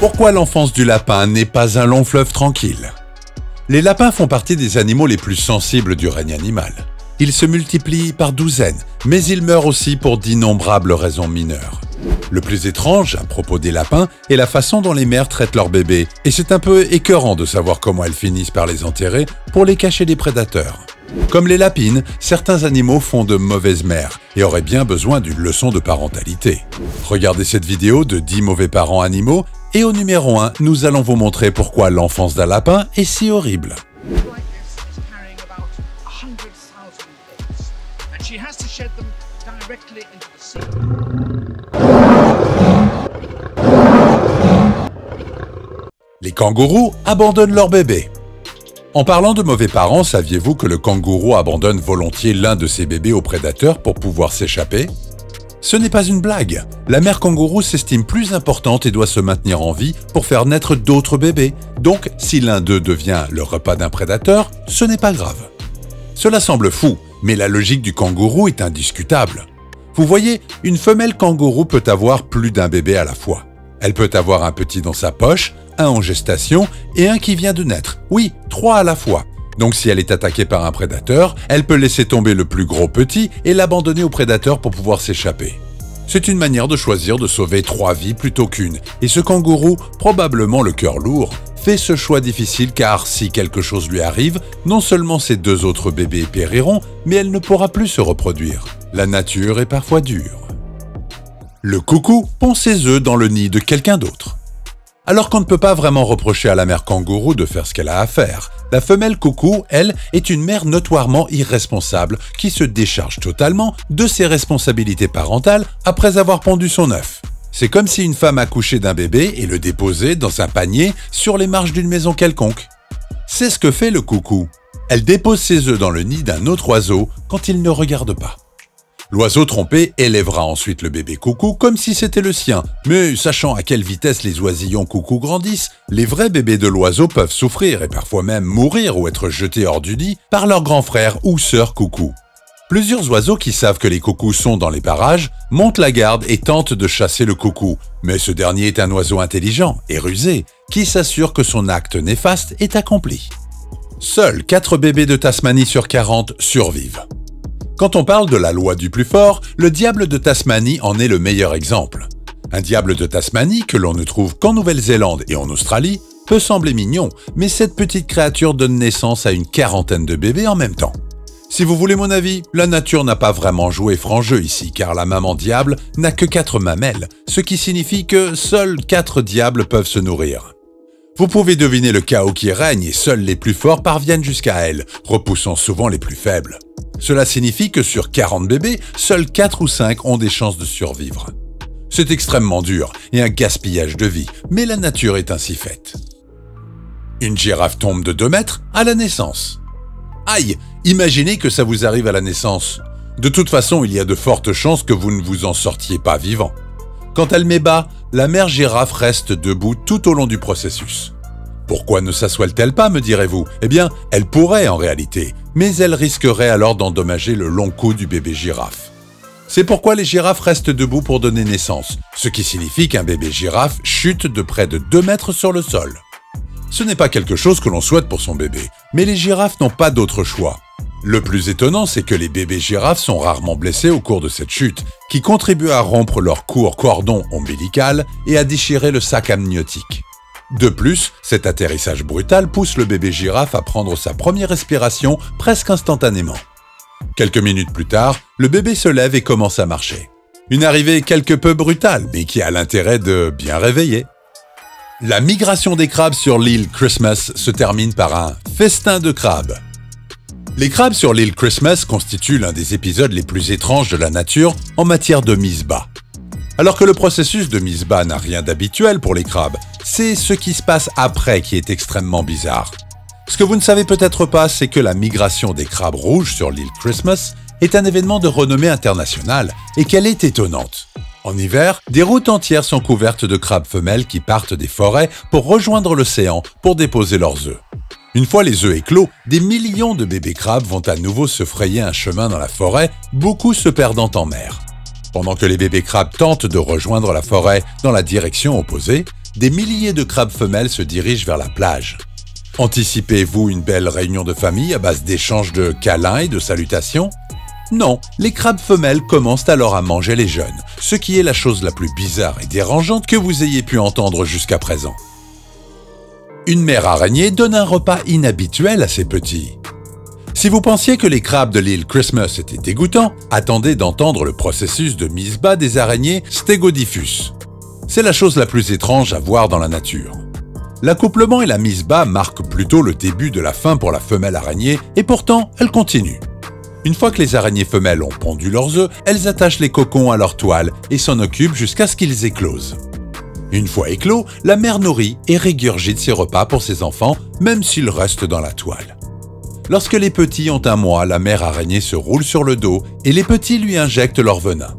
Pourquoi l'enfance du lapin n'est pas un long fleuve tranquille? Les lapins font partie des animaux les plus sensibles du règne animal. Ils se multiplient par douzaines, mais ils meurent aussi pour d'innombrables raisons mineures. Le plus étrange à propos des lapins est la façon dont les mères traitent leurs bébés, et c'est un peu écœurant de savoir comment elles finissent par les enterrer pour les cacher des prédateurs. Comme les lapines, certains animaux font de mauvaises mères et auraient bien besoin d'une leçon de parentalité. Regardez cette vidéo de 10 mauvais parents animaux et au numéro 1, nous allons vous montrer pourquoi l'enfance d'un lapin est si horrible. Les kangourous abandonnent leur bébé. En parlant de mauvais parents, saviez-vous que le kangourou abandonne volontiers l'un de ses bébés aux prédateurs pour pouvoir s'échapper? Ce n'est pas une blague. La mère kangourou s'estime plus importante et doit se maintenir en vie pour faire naître d'autres bébés. Donc, si l'un d'eux devient le repas d'un prédateur, ce n'est pas grave. Cela semble fou, mais la logique du kangourou est indiscutable. Vous voyez, une femelle kangourou peut avoir plus d'un bébé à la fois. Elle peut avoir un petit dans sa poche, un en gestation et un qui vient de naître. Oui, trois à la fois. Donc si elle est attaquée par un prédateur, elle peut laisser tomber le plus gros petit et l'abandonner au prédateur pour pouvoir s'échapper. C'est une manière de choisir de sauver trois vies plutôt qu'une, et ce kangourou, probablement le cœur lourd, fait ce choix difficile car si quelque chose lui arrive, non seulement ses deux autres bébés périront, mais elle ne pourra plus se reproduire. La nature est parfois dure. Le coucou pond ses œufs dans le nid de quelqu'un d'autre. Alors qu'on ne peut pas vraiment reprocher à la mère kangourou de faire ce qu'elle a à faire, la femelle coucou, elle, est une mère notoirement irresponsable qui se décharge totalement de ses responsabilités parentales après avoir pondu son œuf. C'est comme si une femme accouchait d'un bébé et le déposait dans un panier sur les marches d'une maison quelconque. C'est ce que fait le coucou. Elle dépose ses œufs dans le nid d'un autre oiseau quand il ne regarde pas. L'oiseau trompé élèvera ensuite le bébé coucou comme si c'était le sien, mais sachant à quelle vitesse les oisillons coucou grandissent, les vrais bébés de l'oiseau peuvent souffrir et parfois même mourir ou être jetés hors du nid par leur grand frère ou sœur coucou. Plusieurs oiseaux qui savent que les coucous sont dans les parages montent la garde et tentent de chasser le coucou, mais ce dernier est un oiseau intelligent et rusé qui s'assure que son acte néfaste est accompli. Seuls 4 bébés de Tasmanie sur 40 survivent. Quand on parle de la loi du plus fort, le diable de Tasmanie en est le meilleur exemple. Un diable de Tasmanie que l'on ne trouve qu'en Nouvelle-Zélande et en Australie peut sembler mignon, mais cette petite créature donne naissance à une quarantaine de bébés en même temps. Si vous voulez mon avis, la nature n'a pas vraiment joué franc jeu ici, car la maman diable n'a que quatre mamelles, ce qui signifie que seuls quatre diables peuvent se nourrir. Vous pouvez deviner le chaos qui règne et seuls les plus forts parviennent jusqu'à elle, repoussant souvent les plus faibles. Cela signifie que sur 40 bébés, seuls 4 ou 5 ont des chances de survivre. C'est extrêmement dur et un gaspillage de vie, mais la nature est ainsi faite. Une girafe tombe de 2 mètres à la naissance. Aïe, imaginez que ça vous arrive à la naissance. De toute façon, il y a de fortes chances que vous ne vous en sortiez pas vivant. Quand elle met bas, la mère girafe reste debout tout au long du processus. Pourquoi ne s'assoit-elle pas, me direz-vous? Eh bien, elle pourrait en réalité, mais elle risquerait alors d'endommager le long cou du bébé girafe. C'est pourquoi les girafes restent debout pour donner naissance, ce qui signifie qu'un bébé girafe chute de près de 2 mètres sur le sol. Ce n'est pas quelque chose que l'on souhaite pour son bébé, mais les girafes n'ont pas d'autre choix. Le plus étonnant, c'est que les bébés girafes sont rarement blessés au cours de cette chute, qui contribue à rompre leur court cordon ombilical et à déchirer le sac amniotique. De plus, cet atterrissage brutal pousse le bébé girafe à prendre sa première respiration presque instantanément. Quelques minutes plus tard, le bébé se lève et commence à marcher. Une arrivée quelque peu brutale, mais qui a l'intérêt de bien réveiller. La migration des crabes sur l'île Christmas se termine par un festin de crabes. Les crabes sur l'île Christmas constituent l'un des épisodes les plus étranges de la nature en matière de mise bas. Alors que le processus de mise bas n'a rien d'habituel pour les crabes, c'est ce qui se passe après qui est extrêmement bizarre. Ce que vous ne savez peut-être pas, c'est que la migration des crabes rouges sur l'île Christmas est un événement de renommée internationale et qu'elle est étonnante. En hiver, des routes entières sont couvertes de crabes femelles qui partent des forêts pour rejoindre l'océan pour déposer leurs œufs. Une fois les œufs éclos, des millions de bébés crabes vont à nouveau se frayer un chemin dans la forêt, beaucoup se perdant en mer. Pendant que les bébés crabes tentent de rejoindre la forêt dans la direction opposée, des milliers de crabes femelles se dirigent vers la plage. Anticipez-vous une belle réunion de famille à base d'échanges de câlins et de salutations? Non, les crabes femelles commencent alors à manger les jeunes, ce qui est la chose la plus bizarre et dérangeante que vous ayez pu entendre jusqu'à présent. Une mère araignée donne un repas inhabituel à ses petits. Si vous pensiez que les crabes de l'île Christmas étaient dégoûtants, attendez d'entendre le processus de mise bas des araignées Stegodiphus. C'est la chose la plus étrange à voir dans la nature. L'accouplement et la mise bas marquent plutôt le début de la fin pour la femelle araignée et pourtant elle continue. Une fois que les araignées femelles ont pondu leurs œufs, elles attachent les cocons à leur toile et s'en occupent jusqu'à ce qu'ils éclosent. Une fois éclos, la mère nourrit et régurgite ses repas pour ses enfants, même s'ils restent dans la toile. Lorsque les petits ont un mois, la mère araignée se roule sur le dos et les petits lui injectent leur venin.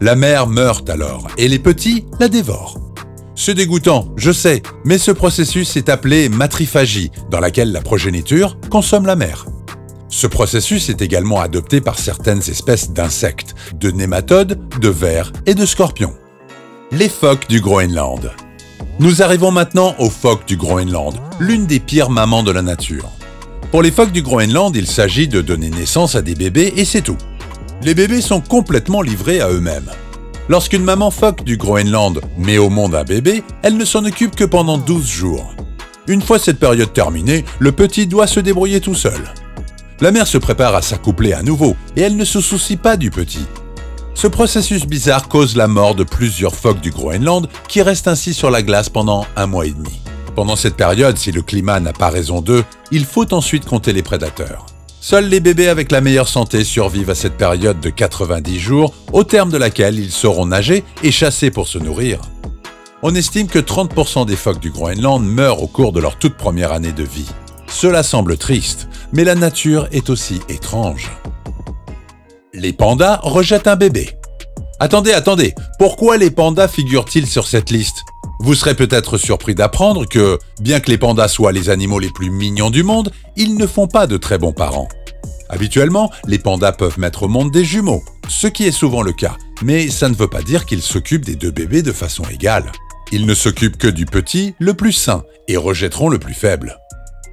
La mère meurt alors et les petits la dévorent. C'est dégoûtant, je sais, mais ce processus est appelé matrophagie, dans laquelle la progéniture consomme la mère. Ce processus est également adopté par certaines espèces d'insectes, de nématodes, de vers et de scorpions. Les phoques du Groenland. Nous arrivons maintenant aux phoques du Groenland, l'une des pires mamans de la nature. Pour les phoques du Groenland, il s'agit de donner naissance à des bébés et c'est tout. Les bébés sont complètement livrés à eux-mêmes. Lorsqu'une maman phoque du Groenland met au monde un bébé, elle ne s'en occupe que pendant 12 jours. Une fois cette période terminée, le petit doit se débrouiller tout seul. La mère se prépare à s'accoupler à nouveau et elle ne se soucie pas du petit. Ce processus bizarre cause la mort de plusieurs phoques du Groenland qui restent ainsi sur la glace pendant un mois et demi. Pendant cette période, si le climat n'a pas raison d'eux, il faut ensuite compter les prédateurs. Seuls les bébés avec la meilleure santé survivent à cette période de 90 jours, au terme de laquelle ils sauront nager et chasser pour se nourrir. On estime que 30% des phoques du Groenland meurent au cours de leur toute première année de vie. Cela semble triste, mais la nature est aussi étrange. Les pandas rejettent un bébé. Attendez, attendez, pourquoi les pandas figurent-ils sur cette liste? Vous serez peut-être surpris d'apprendre que, bien que les pandas soient les animaux les plus mignons du monde, ils ne font pas de très bons parents. Habituellement, les pandas peuvent mettre au monde des jumeaux, ce qui est souvent le cas, mais ça ne veut pas dire qu'ils s'occupent des deux bébés de façon égale. Ils ne s'occupent que du petit, le plus sain, et rejetteront le plus faible.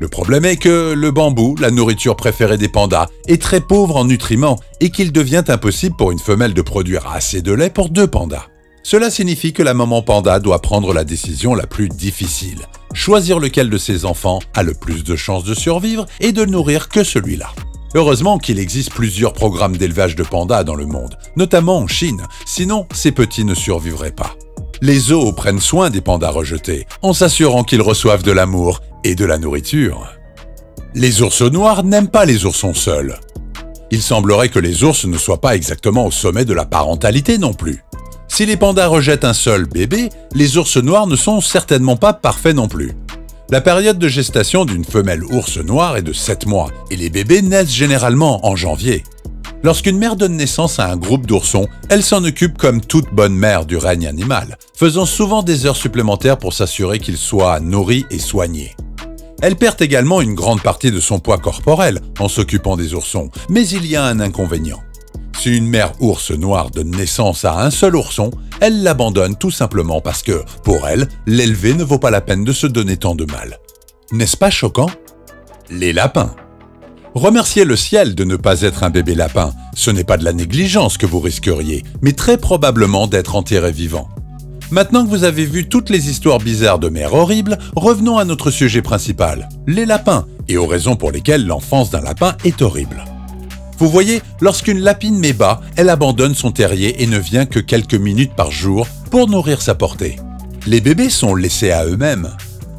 Le problème est que le bambou, la nourriture préférée des pandas, est très pauvre en nutriments et qu'il devient impossible pour une femelle de produire assez de lait pour deux pandas. Cela signifie que la maman panda doit prendre la décision la plus difficile, choisir lequel de ses enfants a le plus de chances de survivre et de nourrir que celui-là. Heureusement qu'il existe plusieurs programmes d'élevage de pandas dans le monde, notamment en Chine, sinon ces petits ne survivraient pas. Les zoos prennent soin des pandas rejetés, en s'assurant qu'ils reçoivent de l'amour et de la nourriture. Les ours noirs n'aiment pas les oursons seuls. Il semblerait que les ours ne soient pas exactement au sommet de la parentalité non plus. Si les pandas rejettent un seul bébé, les ours noirs ne sont certainement pas parfaits non plus. La période de gestation d'une femelle ours noire est de 7 mois et les bébés naissent généralement en janvier. Lorsqu'une mère donne naissance à un groupe d'oursons, elle s'en occupe comme toute bonne mère du règne animal, faisant souvent des heures supplémentaires pour s'assurer qu'ils soient nourris et soignés. Elle perd également une grande partie de son poids corporel en s'occupant des oursons, mais il y a un inconvénient. Si une mère ours noire donne naissance à un seul ourson, elle l'abandonne tout simplement parce que, pour elle, l'élever ne vaut pas la peine de se donner tant de mal. N'est-ce pas choquant? Les lapins. Remerciez le ciel de ne pas être un bébé lapin. Ce n'est pas de la négligence que vous risqueriez, mais très probablement d'être enterré vivant. Maintenant que vous avez vu toutes les histoires bizarres de mères horribles, revenons à notre sujet principal, les lapins, et aux raisons pour lesquelles l'enfance d'un lapin est horrible. Vous voyez, lorsqu'une lapine met bas, elle abandonne son terrier et ne vient que quelques minutes par jour pour nourrir sa portée. Les bébés sont laissés à eux-mêmes.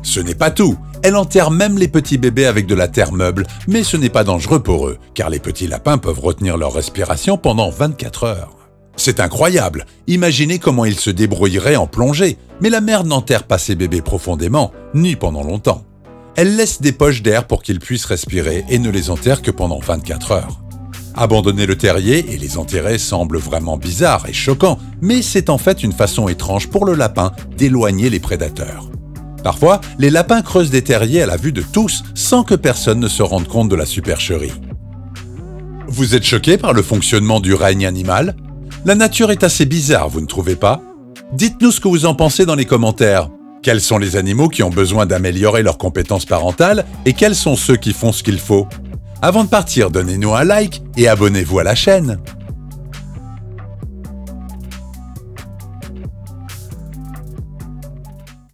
Ce n'est pas tout. Elle enterre même les petits bébés avec de la terre meuble, mais ce n'est pas dangereux pour eux, car les petits lapins peuvent retenir leur respiration pendant 24 heures. C'est incroyable, imaginez comment ils se débrouilleraient en plongée, mais la mère n'enterre pas ses bébés profondément, ni pendant longtemps. Elle laisse des poches d'air pour qu'ils puissent respirer et ne les enterre que pendant 24 heures. Abandonner le terrier et les enterrer semble vraiment bizarre et choquant, mais c'est en fait une façon étrange pour le lapin d'éloigner les prédateurs. Parfois, les lapins creusent des terriers à la vue de tous sans que personne ne se rende compte de la supercherie. Vous êtes choqué par le fonctionnement du règne animal? La nature est assez bizarre, vous ne trouvez pas? Dites-nous ce que vous en pensez dans les commentaires. Quels sont les animaux qui ont besoin d'améliorer leurs compétences parentales et quels sont ceux qui font ce qu'il faut? Avant de partir, donnez-nous un like et abonnez-vous à la chaîne.